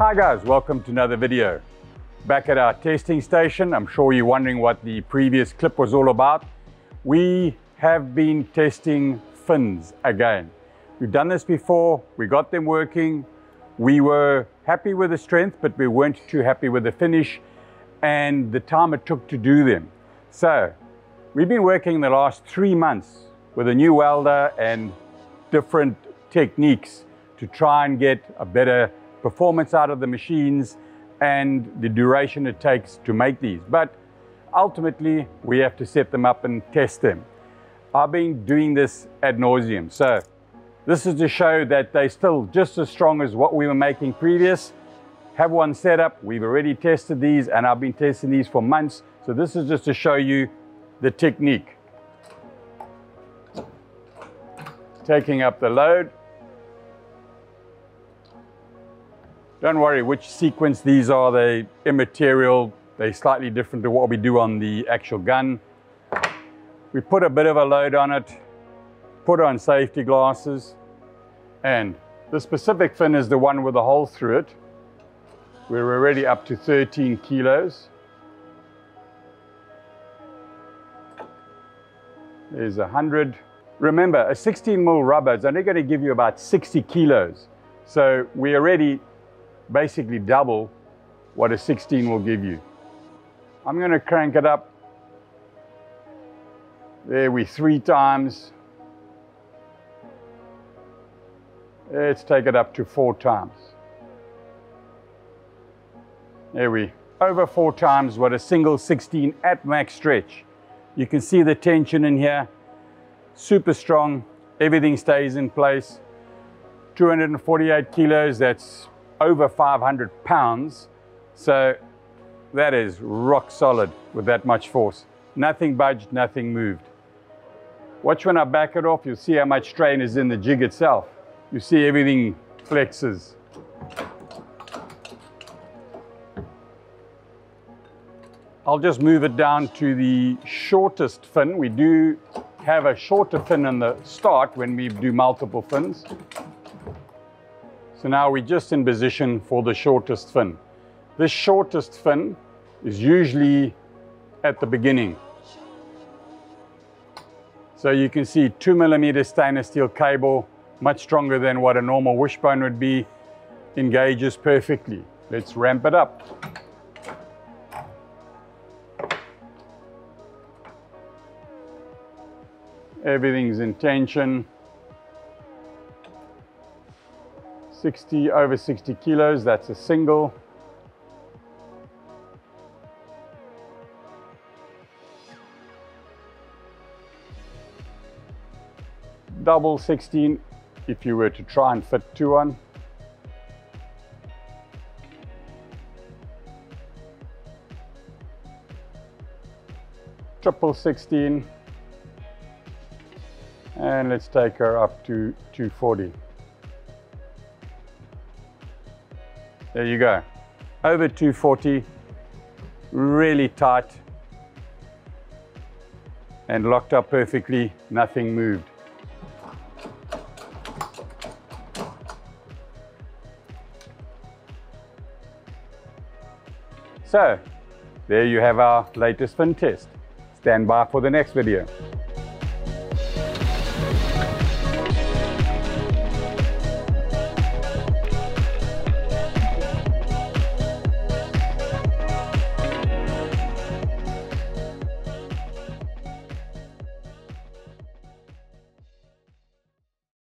Hi guys, welcome to another video. Back at our testing station, I'm sure you're wondering what the previous clip was all about. We have been testing fins again. We've done this before, we got them working, we were happy with the strength, but we weren't too happy with the finish and the time it took to do them. So, we've been working the last three months with a new welder and different techniques to try and get a better performance out of the machines and the duration it takes to make these. But ultimately, we have to set them up and test them. I've been doing this ad nauseum. So this is to show that they're still just as strong as what we were making previous. Have one set up. We've already tested these and I've been testing these for months. So this is just to show you the technique. Taking up the load. Don't worry which sequence these are, they immaterial, they're slightly different to what we do on the actual gun. We put a bit of a load on it, put on safety glasses, and the specific fin is the one with the hole through it. We're already up to 13 kilos. There's a 100. Remember, a 16 mil rubber is only going to give you about 60 kilos. So we're already basically double what a 16 will give you. I'm going to crank it up. There we three times. Let's take it up to four times. There we over four times what a single 16 at max stretch. You can see the tension in here. Super strong. Everything stays in place. 248 kilos, that's over 500 pounds. So that is rock solid with that much force. Nothing budged, nothing moved. Watch when I back it off, you'll see how much strain is in the jig itself. You see everything flexes. I'll just move it down to the shortest fin. We do have a shorter fin in the start when we do multiple fins. So now we're just in position for the shortest fin. This shortest fin is usually at the beginning. So you can see two millimeter stainless steel cable, much stronger than what a normal wishbone would be, engages perfectly. Let's ramp it up. Everything's in tension. 60 over 60 kilos, that's a single. Double 16 if you were to try and fit two on. Triple 16 and let's take her up to 240. There you go. Over 240, really tight and locked up perfectly, nothing moved. So, there you have our latest fin test. Stand by for the next video.